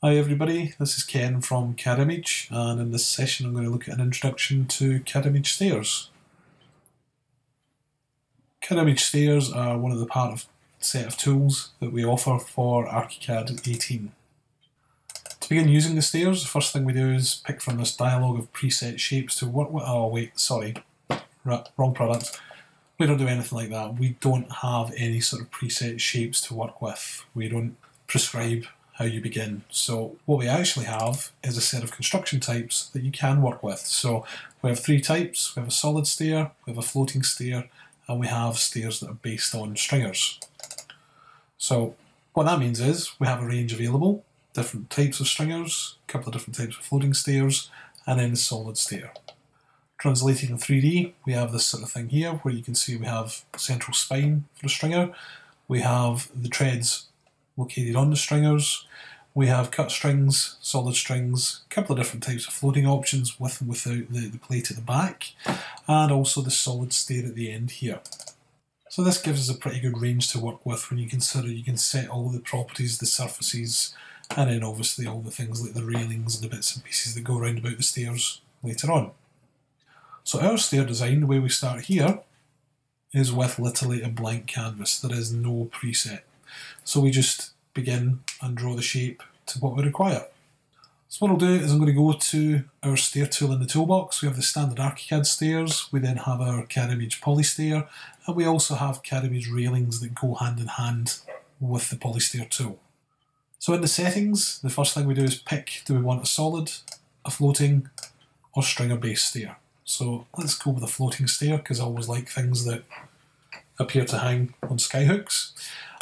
Hi everybody, this is Ken from Cadimage and in this session I'm going to look at an introduction to Cadimage stairs. Cadimage stairs are one of the part of set of tools that we offer for ArchiCAD 18. To begin using the stairs, the first thing we do is pick from this dialog of preset shapes to work with. Oh wait, sorry, wrong product. We don't do anything like that. We don't have any sort of preset shapes to work with. We don't prescribe how you begin. So what we actually have is a set of construction types that you can work with. So we have three types. We have a solid stair, we have a floating stair, and we have stairs that are based on stringers. So what that means is we have a range available, different types of stringers, a couple of different types of floating stairs, and then a solid stair. Translating in 3D, we have this sort of thing here where you can see we have central spine for the stringer, we have the treads located on the stringers. We have cut strings, solid strings, a couple of different types of floating options with and without the, the plate at the back, and also the solid stair at the end here. So this gives us a pretty good range to work with when you consider you can set all the properties, the surfaces, and then obviously all the things like the railings and the bits and pieces that go around about the stairs later on. So our stair design, the way we start here, is with literally a blank canvas. There is no preset. So we just begin and draw the shape to what we require. So what I'll do is I'm going to go to our stair tool in the toolbox. We have the standard ArchiCAD stairs, we then have our Cadimage Polystair, and we also have Cadimage railings that go hand in hand with the Polystair tool. So in the settings, the first thing we do is pick, do we want a solid, a floating, or stringer based stair. So let's go with a floating stair because I always like things that appear to hang on skyhooks.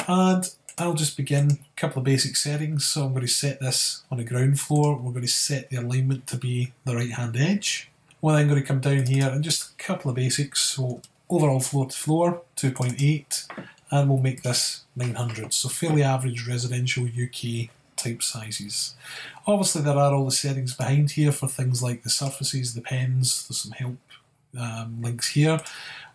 And I'll just begin a couple of basic settings. So I'm going to set this on the ground floor. We're going to set the alignment to be the right hand edge. We're then going to come down here and just a couple of basics. So overall floor to floor, 2.8, and we'll make this 900. So fairly average residential UK type sizes. Obviously there are all the settings behind here for things like the surfaces, the pens, there's some help um, links here.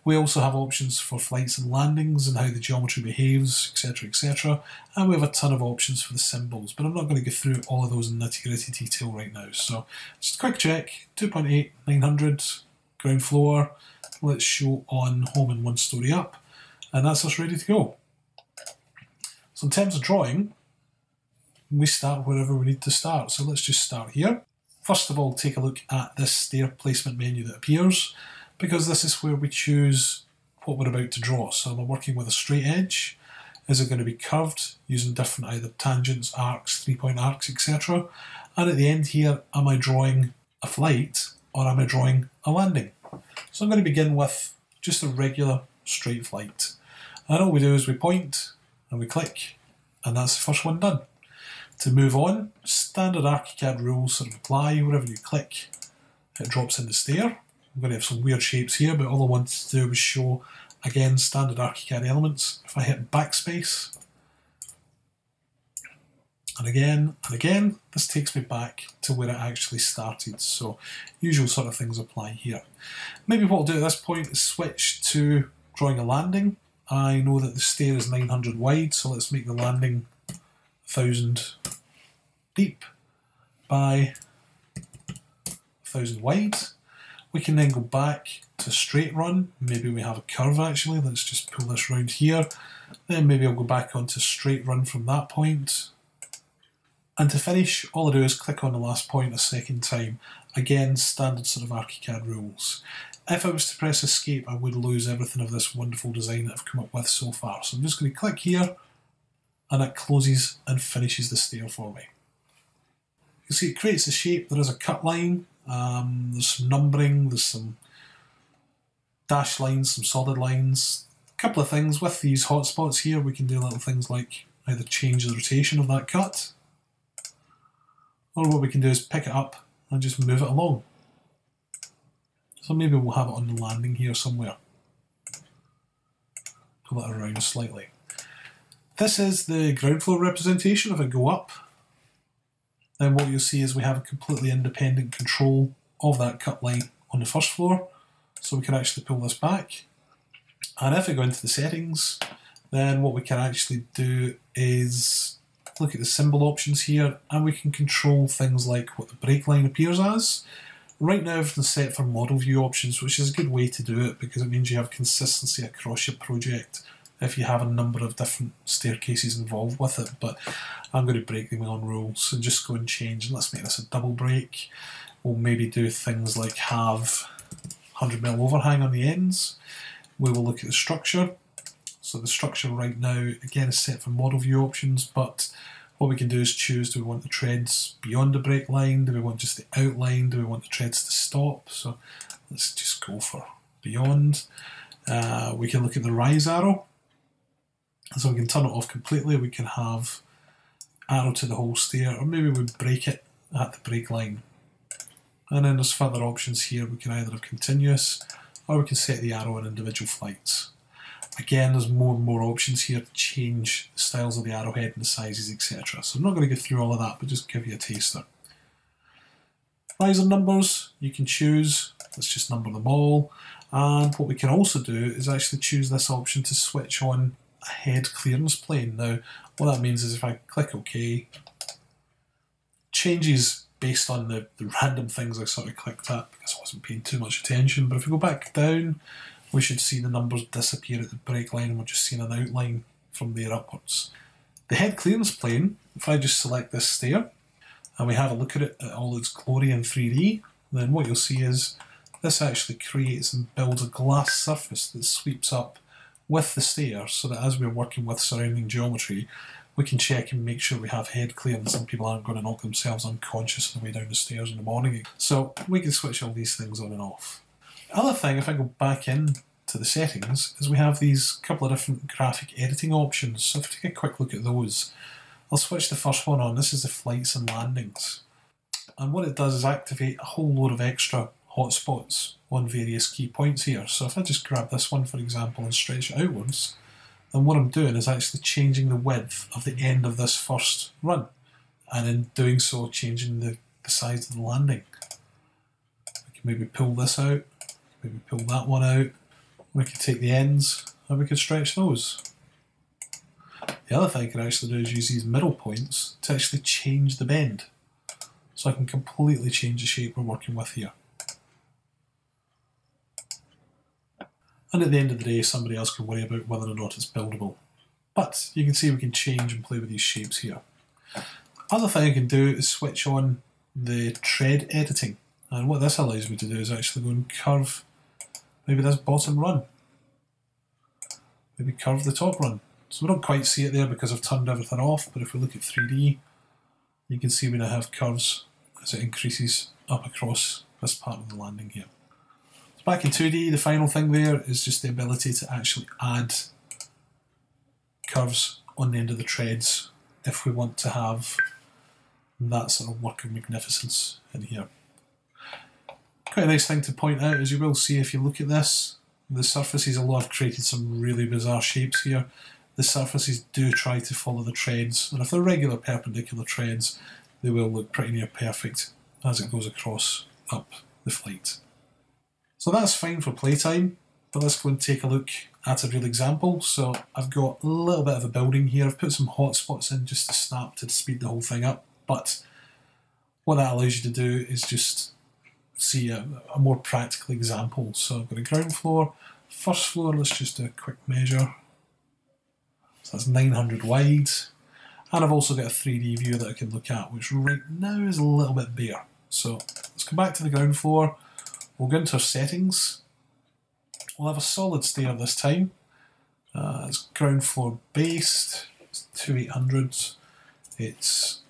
We also have options for flights and landings and how the geometry behaves, etc, etc. And we have a ton of options for the symbols, but I'm not going to go through all of those in nitty gritty detail right now. So just a quick check, 2.8, 900, ground floor. Let's show on home and one story up. And that's us ready to go. So in terms of drawing, we start wherever we need to start. So let's just start here. First of all, take a look at this stair placement menu that appears because this is where we choose what we're about to draw. So I'm working with a straight edge? Is it going to be curved using different either tangents, arcs, three-point arcs, etc.? And at the end here, am I drawing a flight or am I drawing a landing? So I'm going to begin with just a regular straight flight. And all we do is we point and we click and that's the first one done. To move on, standard ArchiCAD rules sort of apply. Wherever you click, it drops in the stair. I'm going to have some weird shapes here, but all I wanted to do was show, again, standard ArchiCAD elements. If I hit backspace, and again, and again, this takes me back to where it actually started. So usual sort of things apply here. Maybe what I'll do at this point is switch to drawing a landing. I know that the stair is 900 wide, so let's make the landing 1000 deep by 1000 wide. We can then go back to straight run. Maybe we have a curve actually. Let's just pull this round here. Then maybe I'll go back onto straight run from that point. And to finish, all I do is click on the last point a second time. Again, standard sort of ArchiCAD rules. If I was to press escape, I would lose everything of this wonderful design that I've come up with so far. So I'm just going to click here, and it closes and finishes the stair for me. You see it creates a shape, there is a cut line, um, there's some numbering, there's some dash lines, some solid lines, a couple of things. With these hotspots here, we can do little things like either change the rotation of that cut, or what we can do is pick it up and just move it along. So maybe we'll have it on the landing here somewhere. Pull it around slightly. This is the ground floor representation. If I go up, then what you'll see is we have a completely independent control of that cut line on the first floor. So we can actually pull this back. And if we go into the settings, then what we can actually do is look at the symbol options here, and we can control things like what the break line appears as. Right now everything's set for model view options, which is a good way to do it because it means you have consistency across your project if you have a number of different staircases involved with it. But I'm going to break them on rules and just go and change. Let's make this a double break. We'll maybe do things like have 100mm overhang on the ends. We will look at the structure. So the structure right now, again, is set for model view options, but what we can do is choose, do we want the treads beyond the break line? Do we want just the outline? Do we want the treads to stop? So let's just go for beyond. Uh, we can look at the rise arrow. So we can turn it off completely. We can have arrow to the whole stair, or maybe we break it at the break line. And then there's further options here. We can either have continuous or we can set the arrow in individual flights. Again, there's more and more options here to change the styles of the arrowhead and the sizes, etc. So I'm not going to go through all of that, but just give you a taster. Riser numbers, you can choose. Let's just number them all. And what we can also do is actually choose this option to switch on a head clearance plane. Now, what that means is if I click OK, changes based on the, the random things I sort of clicked at because I wasn't paying too much attention. But if we go back down, we should see the numbers disappear at the break line we're just seeing an outline from there upwards. The head clearance plane, if I just select this stair and we have a look at it at all its glory in 3D, then what you'll see is this actually creates and builds a glass surface that sweeps up with the stair so that as we're working with surrounding geometry, we can check and make sure we have head clearance and people aren't going to knock themselves unconscious on the way down the stairs in the morning. So we can switch all these things on and off. The other thing, if I go back in to the settings, is we have these couple of different graphic editing options. So if we take a quick look at those, I'll switch the first one on. This is the flights and landings. And what it does is activate a whole load of extra hotspots on various key points here. So if I just grab this one, for example, and stretch it outwards, then what I'm doing is actually changing the width of the end of this first run. And in doing so, changing the, the size of the landing. We can maybe pull this out, maybe pull that one out. We can take the ends and we can stretch those. The other thing I can actually do is use these middle points to actually change the bend. So I can completely change the shape we're working with here. And at the end of the day, somebody else can worry about whether or not it's buildable. But you can see we can change and play with these shapes here. Other thing I can do is switch on the tread editing. And what this allows me to do is actually go and curve maybe this bottom run. Maybe curve the top run. So we don't quite see it there because I've turned everything off, but if we look at 3D, you can see we now have curves as it increases up across this part of the landing here. Back in 2D, the final thing there is just the ability to actually add curves on the end of the treads if we want to have that sort of work of magnificence in here. Quite a nice thing to point out, as you will see if you look at this, the surfaces, although I've created some really bizarre shapes here, the surfaces do try to follow the treads, and if they're regular perpendicular treads, they will look pretty near perfect as it goes across up the flight. So that's fine for playtime, but let's go and take a look at a real example. So I've got a little bit of a building here. I've put some hotspots in just to snap to speed the whole thing up, but what that allows you to do is just see a, a more practical example. So I've got a ground floor, first floor, let's just do a quick measure. So that's 900 wide. And I've also got a 3D view that I can look at, which right now is a little bit bare. So let's come back to the ground floor. We'll go into our settings. We'll have a solid stair this time. Uh, it's ground floor based. It's 2800. It's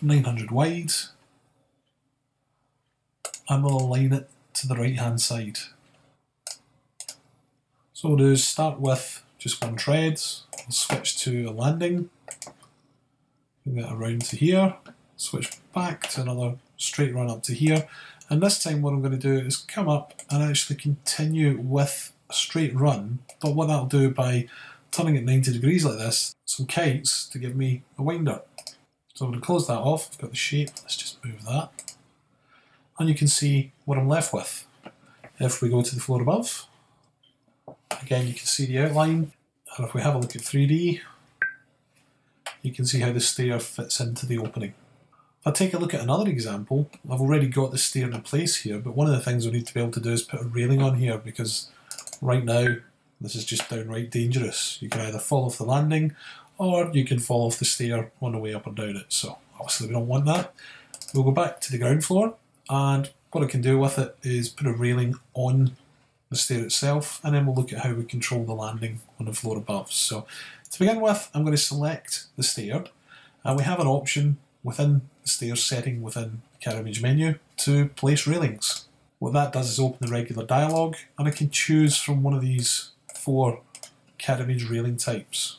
900 wide. And we'll align it to the right hand side. So we'll do start with just one tread. We'll switch to a landing. Bring that around to here. Switch back to another straight run up to here. And this time what I'm going to do is come up and actually continue with a straight run. But what that'll do by turning it 90 degrees like this, some kites to give me a winder. So I'm going to close that off. I've got the shape. Let's just move that. And you can see what I'm left with. If we go to the floor above, again you can see the outline. And if we have a look at 3D, you can see how the stair fits into the opening. If I take a look at another example, I've already got the stair in place here, but one of the things we need to be able to do is put a railing on here because right now this is just downright dangerous. You can either fall off the landing or you can fall off the stair on the way up or down it. So obviously we don't want that. We'll go back to the ground floor and what I can do with it is put a railing on the stair itself and then we'll look at how we control the landing on the floor above. So to begin with I'm going to select the stair and we have an option within the stairs setting within the Cadimage menu to place railings. What that does is open the regular dialog and I can choose from one of these four Cadimage railing types.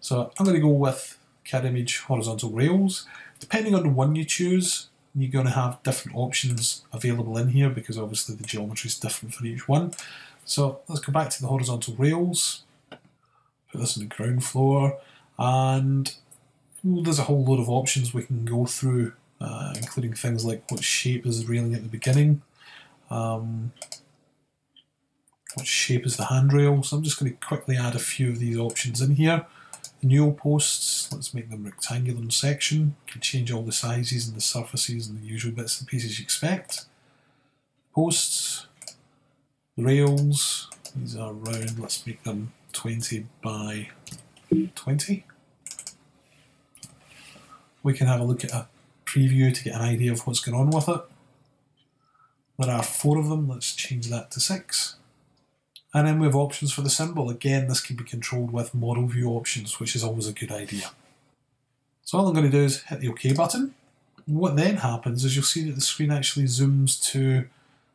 So I'm going to go with Cadimage horizontal rails. Depending on the one you choose, you're going to have different options available in here because obviously the geometry is different for each one. So let's go back to the horizontal rails, put this in the ground floor, and there's a whole load of options we can go through, uh, including things like what shape is the railing at the beginning, um, what shape is the handrail. So I'm just going to quickly add a few of these options in here. The newel posts, let's make them rectangular in section. You can change all the sizes and the surfaces and the usual bits and pieces you expect. Posts, rails, these are round, let's make them 20 by 20 we can have a look at a preview to get an idea of what's going on with it. There are four of them, let's change that to six. And then we have options for the symbol. Again, this can be controlled with model view options, which is always a good idea. So all I'm going to do is hit the OK button. What then happens is you'll see that the screen actually zooms to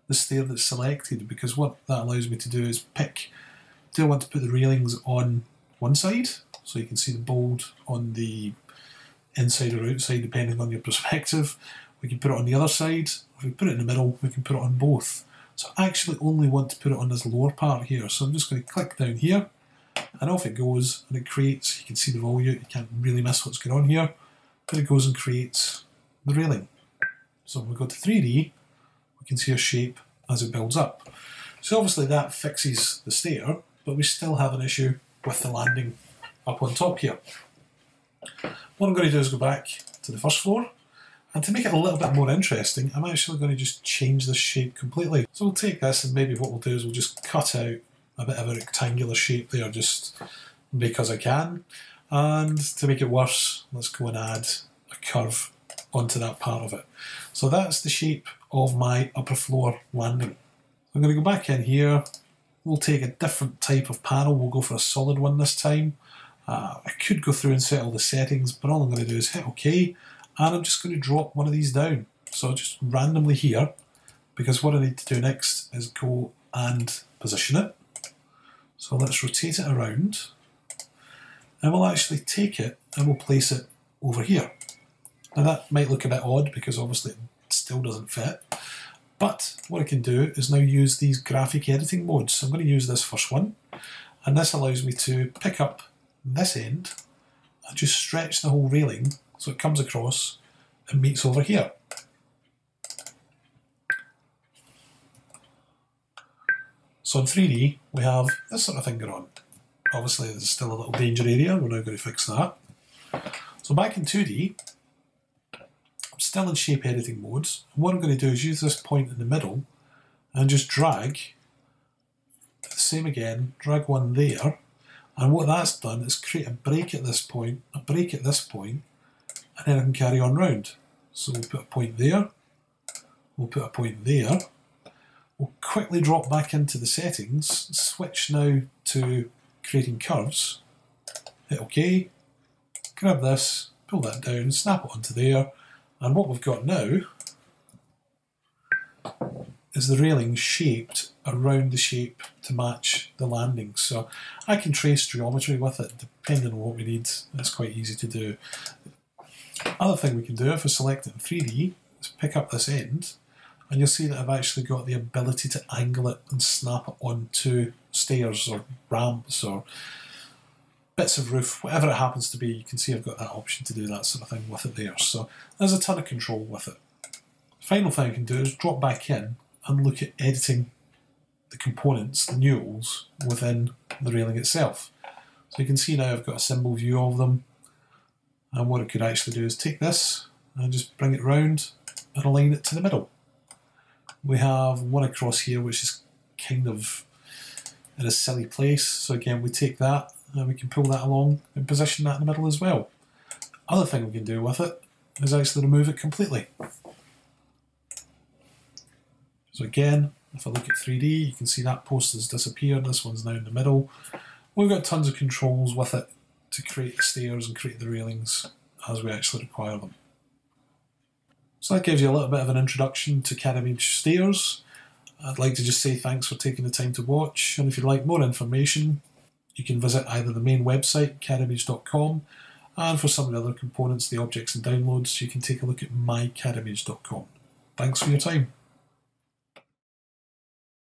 the stair that's selected because what that allows me to do is pick, do I want to put the railings on one side, so you can see the bold on the inside or outside depending on your perspective. We can put it on the other side. If we put it in the middle, we can put it on both. So I actually only want to put it on this lower part here. So I'm just going to click down here and off it goes and it creates, you can see the volume, you can't really miss what's going on here, but it goes and creates the railing. So when we go to 3D, we can see a shape as it builds up. So obviously that fixes the stair, but we still have an issue with the landing up on top here. What I'm going to do is go back to the first floor and to make it a little bit more interesting I'm actually going to just change the shape completely. So we'll take this and maybe what we'll do is we'll just cut out a bit of a rectangular shape there just because I can and to make it worse let's go and add a curve onto that part of it. So that's the shape of my upper floor landing. I'm going to go back in here, we'll take a different type of panel, we'll go for a solid one this time uh, I could go through and set all the settings, but all I'm going to do is hit OK, and I'm just going to drop one of these down. So just randomly here, because what I need to do next is go and position it. So let's rotate it around, and we'll actually take it and we'll place it over here. Now that might look a bit odd because obviously it still doesn't fit, but what I can do is now use these graphic editing modes. So I'm going to use this first one, and this allows me to pick up this end I just stretch the whole railing so it comes across and meets over here. So in 3D, we have this sort of thing going on. Obviously, there's still a little danger area. We're now going to fix that. So back in 2D, I'm still in shape editing modes. And what I'm going to do is use this point in the middle and just drag, the same again, drag one there, and what that's done is create a break at this point, a break at this point, and then I can carry on round. So we'll put a point there, we'll put a point there, we'll quickly drop back into the settings, switch now to creating curves, hit OK, grab this, pull that down, snap it onto there, and what we've got now is the railing shaped around the shape to match the landings. So I can trace geometry with it depending on what we need. It's quite easy to do. Other thing we can do if we select it in 3D is pick up this end and you'll see that I've actually got the ability to angle it and snap it onto stairs or ramps or bits of roof, whatever it happens to be, you can see I've got that option to do that sort of thing with it there. So there's a ton of control with it. Final thing I can do is drop back in and look at editing the components, the newels, within the railing itself. So you can see now I've got a symbol view of them. And what it could actually do is take this and just bring it round and align it to the middle. We have one across here which is kind of in a silly place. So again, we take that and we can pull that along and position that in the middle as well. Other thing we can do with it is actually remove it completely. So again, if I look at 3D, you can see that post has disappeared. This one's now in the middle. We've got tons of controls with it to create the stairs and create the railings as we actually require them. So that gives you a little bit of an introduction to CAD Stairs. I'd like to just say thanks for taking the time to watch, and if you'd like more information, you can visit either the main website, cadimage.com, and for some of the other components, the objects and downloads, you can take a look at mycadimage.com. Thanks for your time.